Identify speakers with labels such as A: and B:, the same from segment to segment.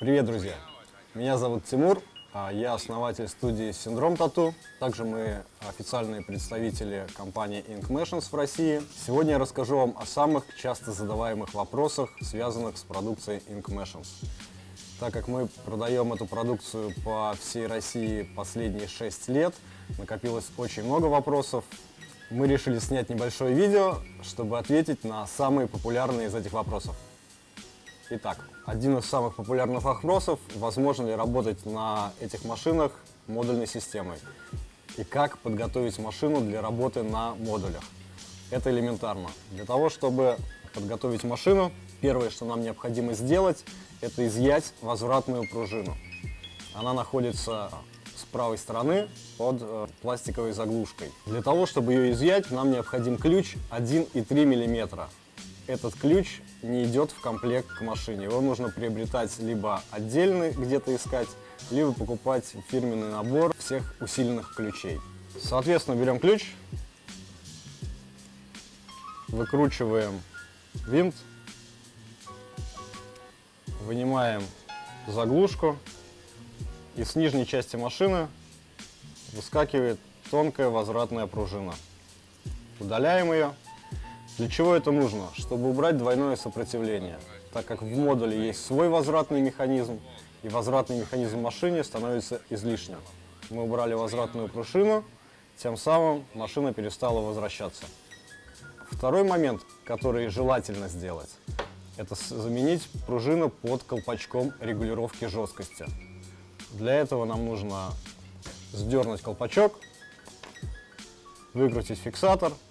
A: Привет, друзья! Меня зовут Тимур, а я основатель студии Синдром Тату. Также мы официальные представители компании Ink Machines в России. Сегодня я расскажу вам о самых часто задаваемых вопросах, связанных с продукцией Ink Machines. Так как мы продаем эту продукцию по всей России последние 6 лет, накопилось очень много вопросов. Мы решили снять небольшое видео, чтобы ответить на самые популярные из этих вопросов. Итак, один из самых популярных вопросов, возможно ли работать на этих машинах модульной системой и как подготовить машину для работы на модулях. Это элементарно. Для того, чтобы подготовить машину, первое, что нам необходимо сделать, это изъять возвратную пружину. Она находится с правой стороны под э, пластиковой заглушкой. Для того, чтобы ее изъять, нам необходим ключ 1,3 мм. Этот ключ не идет в комплект к машине. Его нужно приобретать либо отдельный где-то искать, либо покупать фирменный набор всех усиленных ключей. Соответственно, берем ключ, выкручиваем винт, вынимаем заглушку и с нижней части машины выскакивает тонкая возвратная пружина. Удаляем ее для чего это нужно? Чтобы убрать двойное сопротивление, так как в модуле есть свой возвратный механизм, и возвратный механизм в машине становится излишним. Мы убрали возвратную пружину, тем самым машина перестала возвращаться. Второй момент, который желательно сделать, это заменить пружину под колпачком регулировки жесткости. Для этого нам нужно сдернуть колпачок, выкрутить фиксатор –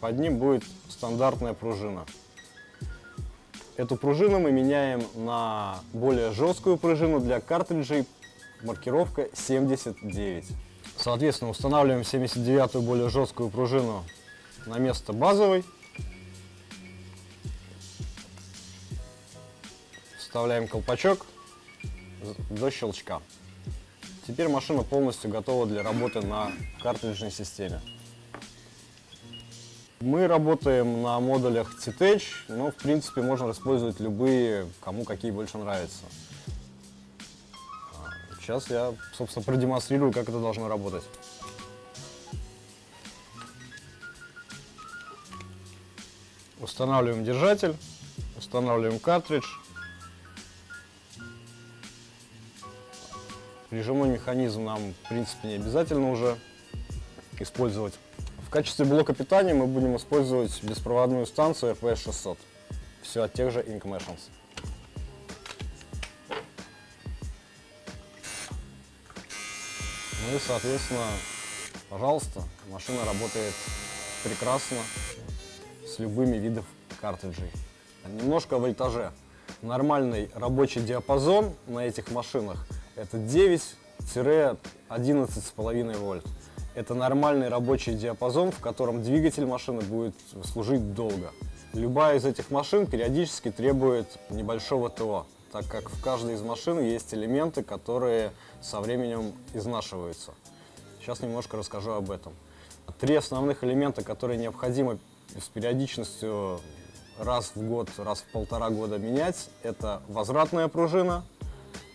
A: под ним будет стандартная пружина. Эту пружину мы меняем на более жесткую пружину для картриджей, маркировка 79. Соответственно, устанавливаем 79-ю более жесткую пружину на место базовой. Вставляем колпачок до щелчка. Теперь машина полностью готова для работы на картриджной системе. Мы работаем на модулях C-Tech, но в принципе можно использовать любые, кому какие больше нравятся. Сейчас я, собственно, продемонстрирую, как это должно работать. Устанавливаем держатель, устанавливаем картридж. Прижимной механизм нам, в принципе, не обязательно уже использовать. В качестве блока питания мы будем использовать беспроводную станцию RPS-600. Все от тех же Ink Machines. Ну и, соответственно, пожалуйста, машина работает прекрасно с любыми видов картриджей. Немножко о вольтаже. Нормальный рабочий диапазон на этих машинах это 9-11,5 вольт. Это нормальный рабочий диапазон, в котором двигатель машины будет служить долго. Любая из этих машин периодически требует небольшого ТО, так как в каждой из машин есть элементы, которые со временем изнашиваются. Сейчас немножко расскажу об этом. Три основных элемента, которые необходимо с периодичностью раз в год, раз в полтора года менять, это возвратная пружина,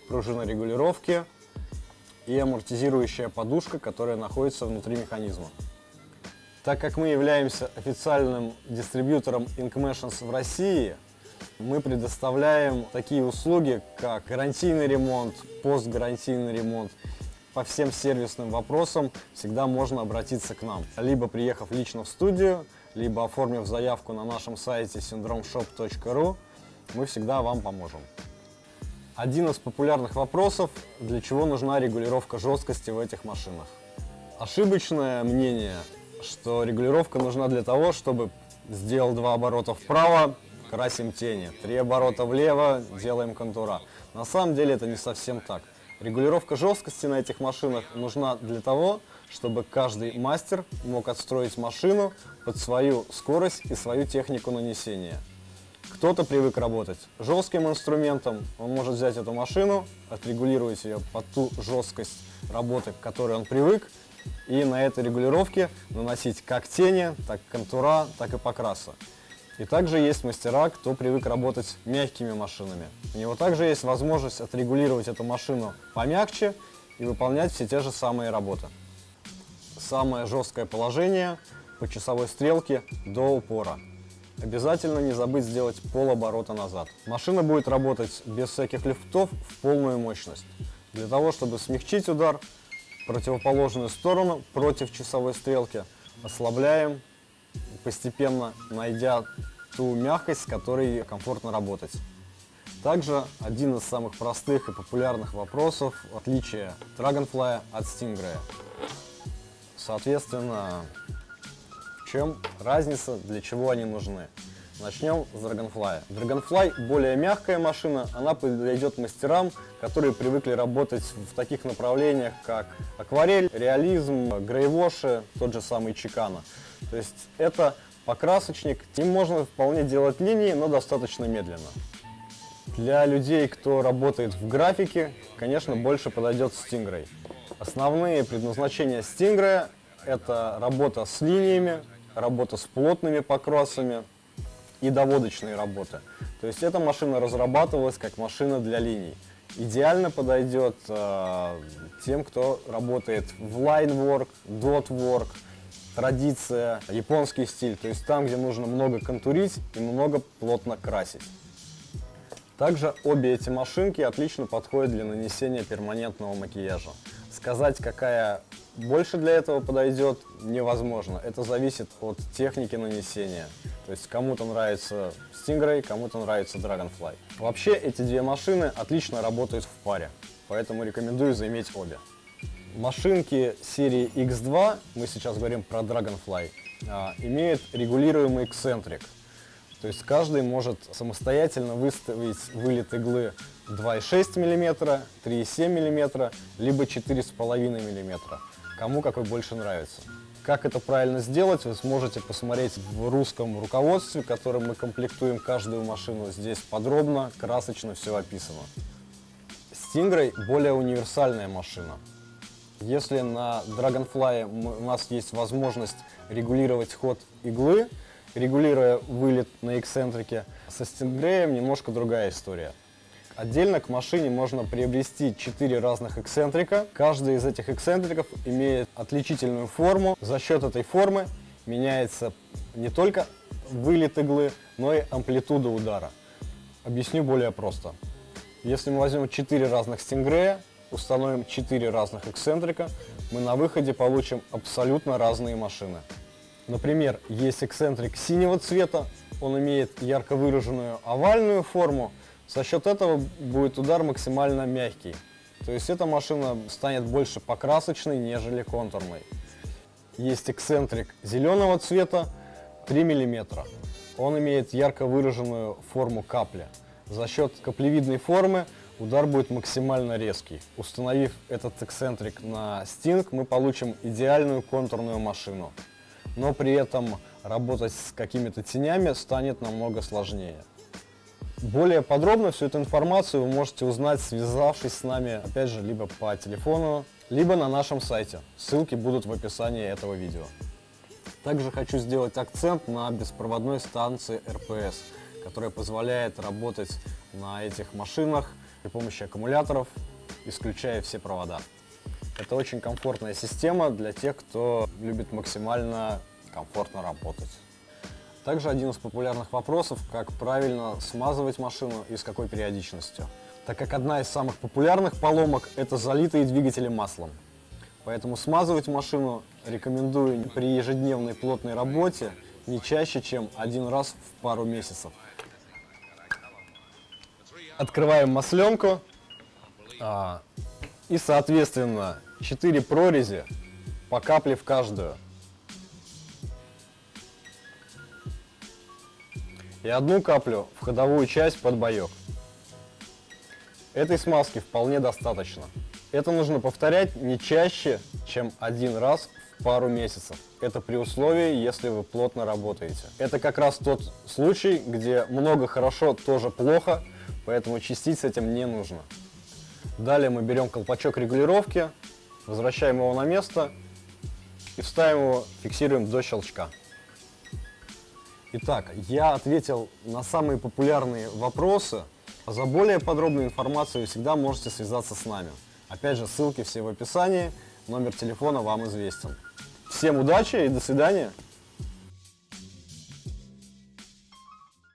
A: пружина регулировки и амортизирующая подушка, которая находится внутри механизма. Так как мы являемся официальным дистрибьютором Inkmachines в России, мы предоставляем такие услуги, как гарантийный ремонт, постгарантийный ремонт. По всем сервисным вопросам всегда можно обратиться к нам. Либо приехав лично в студию, либо оформив заявку на нашем сайте syndromeshop.ru, мы всегда вам поможем. Один из популярных вопросов, для чего нужна регулировка жесткости в этих машинах. Ошибочное мнение, что регулировка нужна для того, чтобы сделал два оборота вправо, красим тени, три оборота влево, делаем контура. На самом деле это не совсем так. Регулировка жесткости на этих машинах нужна для того, чтобы каждый мастер мог отстроить машину под свою скорость и свою технику нанесения. Кто-то привык работать жестким инструментом, он может взять эту машину, отрегулировать ее под ту жесткость работы, к которой он привык, и на этой регулировке наносить как тени, так контура, так и покраса. И также есть мастера, кто привык работать мягкими машинами. У него также есть возможность отрегулировать эту машину помягче и выполнять все те же самые работы. Самое жесткое положение по часовой стрелке до упора. Обязательно не забыть сделать полоборота назад. Машина будет работать без всяких лифтов в полную мощность. Для того, чтобы смягчить удар, противоположную сторону против часовой стрелки ослабляем постепенно найдя ту мягкость, с которой комфортно работать. Также один из самых простых и популярных вопросов – отличие Dragonfly от Stingray. Соответственно, в чем разница, для чего они нужны? Начнем с Dragonfly. Dragonfly более мягкая машина, она подойдет мастерам, которые привыкли работать в таких направлениях, как акварель, реализм, грейвоши, тот же самый Чикана. То есть это покрасочник, им можно вполне делать линии, но достаточно медленно. Для людей, кто работает в графике, конечно, больше подойдет Stingray. Основные предназначения Stingray – это работа с линиями, работа с плотными покрасами, и доводочные работы. То есть эта машина разрабатывалась как машина для линий. Идеально подойдет э, тем, кто работает в line-work, dot-work, традиция, японский стиль, то есть там, где нужно много контурить и много плотно красить. Также обе эти машинки отлично подходят для нанесения перманентного макияжа. Сказать, какая больше для этого подойдет, невозможно. Это зависит от техники нанесения. То есть кому-то нравится Stingray, кому-то нравится Dragonfly. Вообще эти две машины отлично работают в паре, поэтому рекомендую заиметь обе. Машинки серии X2, мы сейчас говорим про Dragonfly, а, имеют регулируемый эксцентрик. То есть каждый может самостоятельно выставить вылет иглы 2,6 мм, 3,7 мм, либо 4,5 мм. Кому какой больше нравится. Как это правильно сделать, вы сможете посмотреть в русском руководстве, которым мы комплектуем каждую машину. Здесь подробно, красочно все описано. Stingray более универсальная машина. Если на Dragonfly у нас есть возможность регулировать ход иглы, регулируя вылет на эксцентрике, со Stingray немножко другая история. Отдельно к машине можно приобрести 4 разных эксцентрика. Каждый из этих эксцентриков имеет отличительную форму. За счет этой формы меняется не только вылет иглы, но и амплитуда удара. Объясню более просто. Если мы возьмем 4 разных стингрея, установим 4 разных эксцентрика, мы на выходе получим абсолютно разные машины. Например, есть эксцентрик синего цвета, он имеет ярко выраженную овальную форму, за счет этого будет удар максимально мягкий. То есть эта машина станет больше покрасочной, нежели контурной. Есть эксцентрик зеленого цвета 3 мм. Он имеет ярко выраженную форму капли. За счет каплевидной формы удар будет максимально резкий. Установив этот эксцентрик на стинг, мы получим идеальную контурную машину. Но при этом работать с какими-то тенями станет намного сложнее. Более подробно всю эту информацию вы можете узнать, связавшись с нами, опять же, либо по телефону, либо на нашем сайте. Ссылки будут в описании этого видео. Также хочу сделать акцент на беспроводной станции РПС, которая позволяет работать на этих машинах при помощи аккумуляторов, исключая все провода. Это очень комфортная система для тех, кто любит максимально комфортно работать. Также один из популярных вопросов, как правильно смазывать машину и с какой периодичностью. Так как одна из самых популярных поломок – это залитые двигатели маслом. Поэтому смазывать машину рекомендую при ежедневной плотной работе не чаще, чем один раз в пару месяцев. Открываем масленку а, и, соответственно, 4 прорези по капле в каждую. И одну каплю в ходовую часть под боек. Этой смазки вполне достаточно. Это нужно повторять не чаще, чем один раз в пару месяцев. Это при условии, если вы плотно работаете. Это как раз тот случай, где много хорошо, тоже плохо, поэтому чистить с этим не нужно. Далее мы берем колпачок регулировки, возвращаем его на место и вставим его, фиксируем до щелчка. Итак, я ответил на самые популярные вопросы. За более подробной информацией всегда можете связаться с нами. Опять же, ссылки все в описании, номер телефона вам известен. Всем удачи и до свидания!